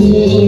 Amém.